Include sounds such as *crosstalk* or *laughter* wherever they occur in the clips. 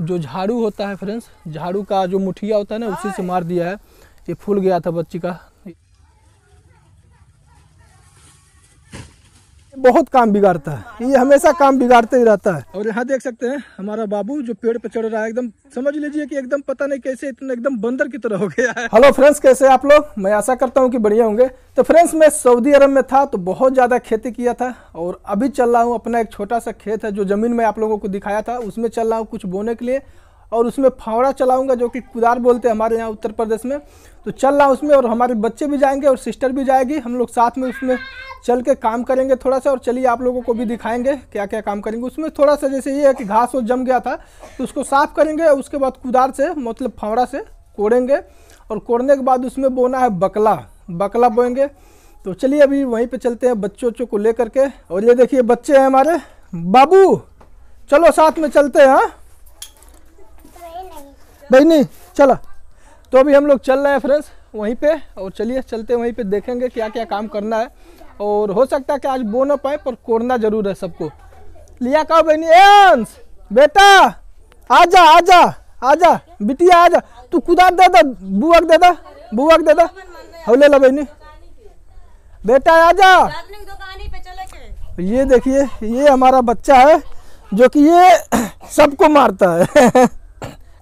जो झाड़ू होता है फ्रेंड्स झाड़ू का जो मुठिया होता है ना उसी से मार दिया है। ये फूल गया था बच्ची का। बहुत काम बिगाड़ता है। ये हमेशा काम बिगाड़ते ही रहता है। और यहाँ देख सकते हैं हमारा बाबू जो पेड़ पे चढ़ रहा है एकदम समझ लीजिए कि एकदम पता नहीं कैसे इतना एकदम बंदर की तरह हो गया है। हेलो फ्रेंड्स कैसे आप लोग? मैं आशा करता हूँ कि बढ़िया होंगे। तो फ्रेंड्स मैं सऊदी अरब में था तो बहुत ज़्यादा खेती किया था और अभी चल रहा हूँ अपना एक छोटा सा खेत है जो ज़मीन में आप लोगों को दिखाया था उसमें चल रहा हूँ कुछ बोने के लिए। और उसमें फावड़ा चलाऊँगा, जो कि कुदार बोलते हैं हमारे यहाँ उत्तर प्रदेश में। तो चल रहा उसमें और हमारे बच्चे भी जाएँगे और सिस्टर भी जाएगी। हम लोग साथ में उसमें चल के काम करेंगे थोड़ा सा और चलिए आप लोगों को भी दिखाएँगे क्या क्या काम करेंगे। उसमें थोड़ा सा जैसे ये है कि घास वो जम गया था तो उसको साफ़ करेंगे उसके बाद कुदार से मतलब फावड़ा से कोड़ेंगे और कोड़ने के बाद उसमें बोना है बकला बकला बोएँगे। तो चलिए अभी वहीं पे चलते हैं बच्चों बच्चों को लेकर के। और ये देखिए बच्चे हैं हमारे। बाबू, चलो साथ में चलते हैं हाँ। बहनी चला। तो अभी हम लोग चल रहे हैं फ्रेंड्स वहीं पे, और चलिए, चलते वहीं पे देखेंगे क्या क्या काम करना है। और हो सकता है कि आज बो ना पाए, पर कोरना ज़रूर है सबको। लिया कहो बहनी? एंस बेटा! आजा आजा आजा, बिटिया, आजा। तू कुदार दे दे बुआक दे दे बुआक दे दे हौले ला बहनी। बेटा, आजा। ये देखिए, ये हमारा बच्चा है, जो कि ये *coughs* सबको मारता है। *laughs*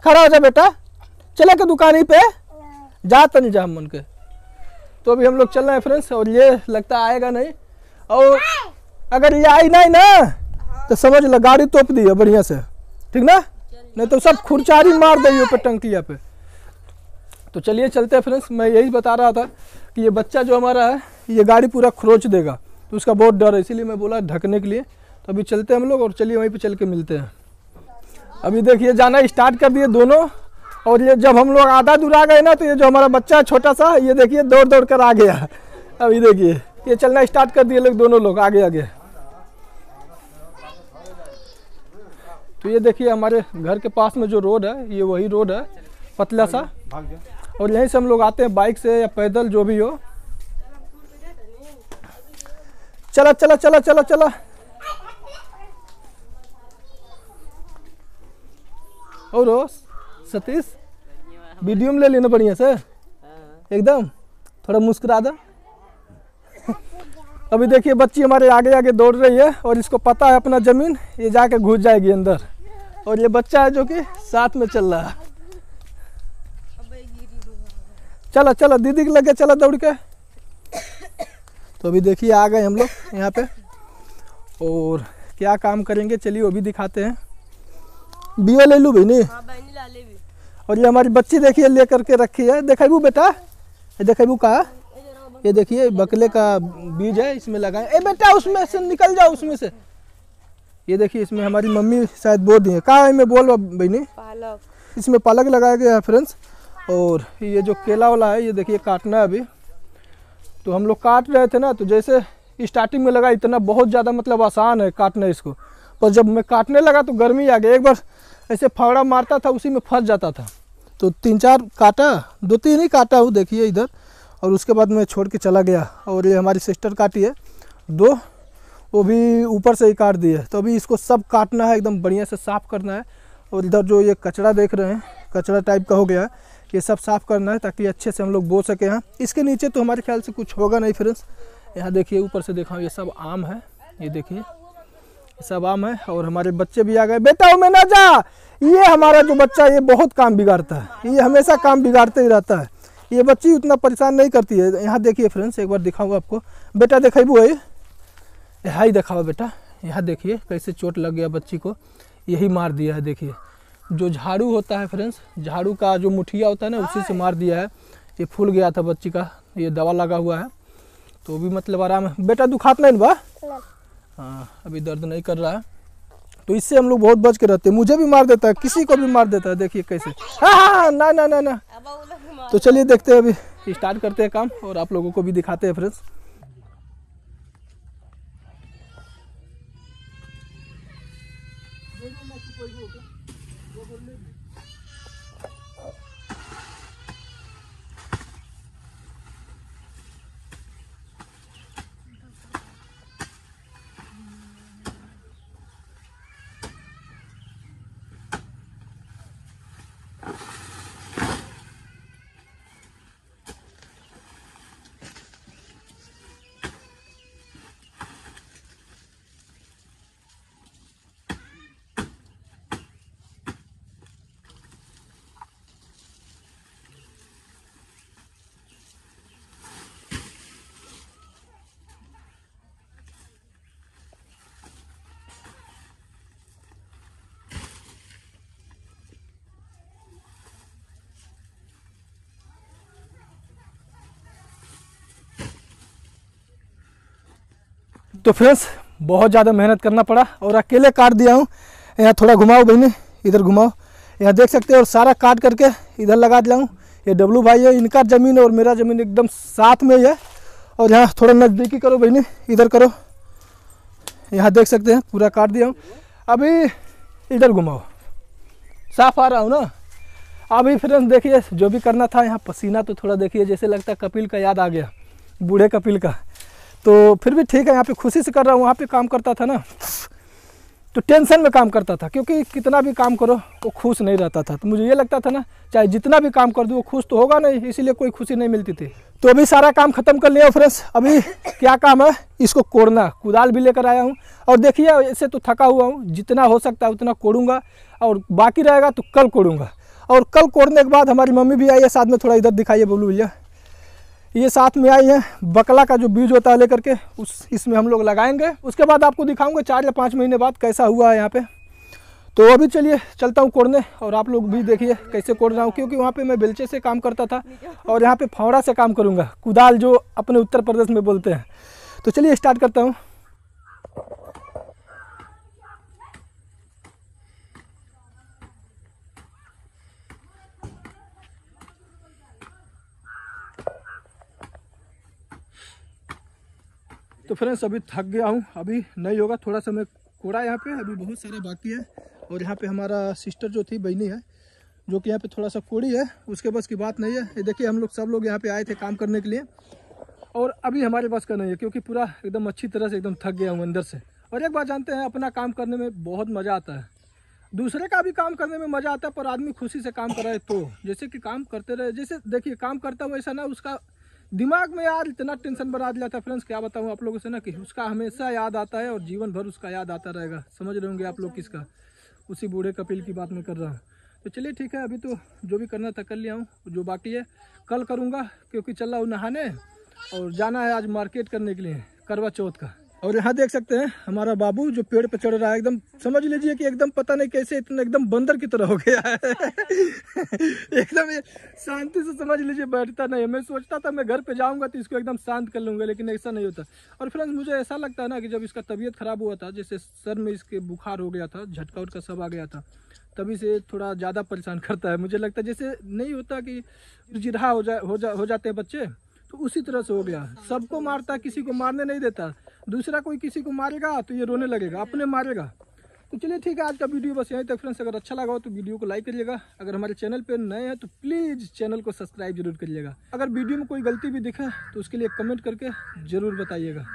खड़ा हो जा बेटा। चले के दुकान ही पे। जा तो नहीं जा मन के तो अभी हम लोग चल रहे हैं फ्रेंड्स और ये लगता आएगा नहीं। और अगर ये आई नहीं ना तो समझ लो, गाड़ी तोप दी है बढ़िया से। ठीक ना? नहीं तो सब खुरचारी मार दी पे टंकिया पे। तो चलिए चलते हैं फ्रेंड्स मैं यही बता रहा था कि ये बच्चा जो हमारा है, ये गाड़ी पूरा खरोच देगा। तो उसका बहुत डर है, इसीलिए मैं बोला ढकने के लिए। तो अभी चलते हैं हम लोग, और चलिए वहीं पे चल के मिलते हैं। अभी देखिए जाना स्टार्ट कर दिए दोनों। और ये जब हम लोग आधा दूर आ गए ना तो ये जो हमारा बच्चा है, छोटा सा, ये देखिए दौड़ दौड़ कर आ गया। अभी देखिए, ये चलना स्टार्ट कर दिए लोग, दोनों लोग, आगे आगे। तो ये देखिए हमारे घर के पास में जो रोड है, ये वही रोड है, पतला सा। और यहीं से हम लोग आते हैं बाइक से या पैदल, जो भी हो। चला चला चला चला चला। और सतीश वीडियो में ले लेना बढ़िया से। एकदम, थोड़ा मुस्कुरा दो। अभी देखिए, बच्ची हमारे आगे आगे दौड़ रही है और इसको पता है अपना ज़मीन, ये जाके घुस जाएगी अंदर। और ये बच्चा है जो कि साथ में चल रहा है। चलो चलो, दीदी के लगे चलो दौड़ के। तो अभी देखिए, आ गए हम लोग यहाँ पे। और क्या काम करेंगे, चलिए वो भी दिखाते हैं। बिया ले लू बहनी और ये हमारी बच्ची देखिए ले करके रखी है। देखेबू बेटा? ये देखेबू का? ये देखिए बकले का बीज है इसमें लगाए ए बेटा उसमें से निकल जाओ उसमें से। ये देखिए इसमें हमारी मम्मी शायद बो दी है। कहा में बोल बहनी? पालक। इसमें पालक लगाया गया है फ्रेंड्स और ये जो केला वाला है ये देखिए काटना है अभी। तो हम लोग काट रहे थे ना तो जैसे स्टार्टिंग में लगा इतना बहुत ज़्यादा मतलब आसान है काटना इसको। पर जब मैं काटने लगा तो गर्मी आ गई। एक बार ऐसे फावड़ा मारता था, उसी में फंस जाता था। तो तीन चार काटा, दो तीन ही काटा हूँ, देखिए इधर। और उसके बाद मैं छोड़ के चला गया। और ये हमारी सिस्टर काटी है, दो। वो भी ऊपर से ही काट दी है तो अभी इसको सब काटना है, एकदम बढ़िया से साफ़ करना है। और इधर जो ये कचरा देख रहे हैं, कचरा टाइप का हो गया है, ये सब साफ़ करना है ताकि अच्छे से हम लोग बो सके। यहाँ इसके नीचे तो हमारे ख्याल से कुछ होगा नहीं फ्रेंड्स। यहाँ देखिए, ऊपर से देखा, ये सब आम है। ये देखिए। सब आम है और हमारे बच्चे भी आ गए। बेटा में ना जा। ये हमारा जो बच्चा ये बहुत काम बिगाड़ता है। ये हमेशा काम बिगाड़ते ही रहता है। ये बच्ची उतना परेशान नहीं करती है। यहाँ देखिए फ्रेंड्स एक बार दिखाऊँगा आपको। बेटा देखेबू है यहाँ ही दिखावा बेटा। यहाँ देखिए कैसे चोट लग गया बच्ची को। यही मार दिया है, देखिए। जो झाड़ू होता है फ्रेंड्स झाड़ू का जो मुठिया होता है ना, उसी से मार दिया है। ये फूल गया था बच्ची का। ये दवा लगा हुआ है। तो भी मतलब आराम है। बेटा, दुखात नहीं बा? हाँ अभी दर्द नहीं कर रहा है। तो इससे हम लोग बहुत बच के रहते हैं। मुझे भी मार देता है, किसी को भी मार देता है। देखिए कैसे। हाँ हाँ, हाँ ना ना ना ना। तो चलिए देखते हैं अभी। स्टार्ट करते हैं काम और आप लोगों को भी दिखाते हैं फ्रेंड्स तो फ्रेंड्स बहुत ज़्यादा मेहनत करना पड़ा और अकेले काट दिया हूँ। यहाँ थोड़ा घुमाओ बहनी, इधर घुमाओ। यहाँ देख सकते हो और सारा काट करके इधर लगा दिया हूँ। ये डब्लू भाई है, इनका ज़मीन और मेरा ज़मीन एकदम साथ में ही है। और यहाँ थोड़ा नज़दीकी करो बहनी, इधर करो। यहाँ देख सकते हैं, पूरा काट दिया हूँ। अभी इधर घुमाओ। साफ़ आ रहा हूँ ना? अभी फ्रेंड्स देखिए, जो भी करना था, यहाँ पसीना तो थोड़ा देखिए, जैसे लगता है कपिल का याद आ गया। बूढ़े कपिल का। तो फिर भी ठीक है, यहाँ पे खुशी से कर रहा हूँ, वहाँ पे काम करता था ना। तो टेंशन में काम करता था, क्योंकि कितना भी काम करो, वो खुश नहीं रहता था। तो मुझे ये लगता था ना, चाहे जितना भी काम कर दूँ, वो खुश तो होगा नहीं, इसीलिए कोई खुशी नहीं मिलती थी। तो अभी सारा काम खत्म कर लिया फ्रेंड्स, अभी क्या काम है, इसको कोड़ना, कुदाल भी लेकर आया हूँ। और देखिए, ऐसे तो थका हुआ हूँ, जितना हो सकता है उतना कोड़ूँगा, और बाकी रहेगा तो कल कोड़ूँगा। और कल कोड़ने के बाद हमारी मम्मी भी आई है, साथ में थोड़ा इधर दिखाइए बोलू भैया। ये साथ में आई है, बकला का जो बीज होता है लेकर के, उस, इसमें हम लोग लगाएँगे। उसके बाद आपको दिखाऊँगा चार या पाँच महीने बाद कैसा हुआ है यहाँ पे। तो अभी चलिए, चलता हूँ कोड़ने और आप लोग भी देखिए कैसे कोड़ रहा हूँ, क्योंकि वहाँ पे मैं बेलचे से काम करता था और यहाँ पे फावड़ा से काम करूँगा, कुदाल जो अपने उत्तर प्रदेश में बोलते हैं। तो चलिए स्टार्ट करता हूँ। तो फ्रेंड्स अभी थक गया हूँ। अभी नहीं होगा, थोड़ा सा मैं कोड़ा यहाँ पे, अभी बहुत सारा बाकी है। और यहाँ पे हमारा सिस्टर जो थी, बहनी है, जो कि यहाँ पे थोड़ा सा कोड़ी है, उसके बस की बात नहीं है। ये देखिए, हम लोग सब लोग यहाँ पे आए थे काम करने के लिए। और अभी हमारे पास का नहीं है, क्योंकि पूरा एकदम अच्छी तरह से एकदम थक गया हूँ अंदर से। और एक बात जानते हैं, अपना काम करने में बहुत मज़ा आता है। दूसरे का भी काम करने में मज़ा आता है, पर आदमी खुशी से काम कराए तो। जैसे कि काम करते रहे, जैसे देखिए, काम करता हूँ ऐसा ना, उसका दिमाग में यार इतना टेंशन बना दिया था फ्रेंड्स, क्या बताऊँ आप लोगों से ना कि उसका हमेशा याद आता है और जीवन भर उसका याद आता रहेगा। समझ रहे होंगे आप लोग किसका? उसी बूढ़े कपिल की बात में कर रहा हूँ। तो चलिए ठीक है, अभी तो जो भी करना था कर लिया हूँ, जो बाकी है, कल करूँगा, क्योंकि चल रहा हूँ नहाने और जाना है आज मार्केट करने के लिए, करवा चौथ का। और यहाँ देख सकते हैं, हमारा बाबू जो पेड़ पे चढ़ रहा है, एकदम, समझ लीजिए कि एकदम पता नहीं कैसे इतना एकदम बंदर की तरह हो गया है। *laughs* एकदम शांति से समझ लीजिए, बैठता नहीं मैं सोचता था मैं घर पे जाऊँगा तो इसको एकदम शांत कर लूँगा, लेकिन ऐसा नहीं होता। और फ्रेंड्स, मुझे ऐसा लगता है ना कि जब इसका तबीयत खराब हुआ था, जैसे सर में इसके बुखार हो गया था, झटका उटका सब आ गया था, तभी से थोड़ा ज़्यादा परेशान करता है। मुझे लगता है जैसे नहीं होता कि जिरहा हो जाए हो जा, हो जाते हैं बच्चे तो उसी तरह से हो गया। सबको मारता, किसी को मारने नहीं देता। दूसरा कोई किसी को मारेगा तो ये रोने लगेगा, अपने मारेगा। तो चलिए ठीक है, आज का वीडियो बस यहीं तक फ्रेंड्स, अगर अच्छा लगा हो तो वीडियो को लाइक करिएगा। अगर हमारे चैनल पर नए हैं तो प्लीज़ चैनल को सब्सक्राइब ज़रूर करिएगा। अगर वीडियो में कोई गलती भी दिखे तो उसके लिए कमेंट करके ज़रूर बताइएगा।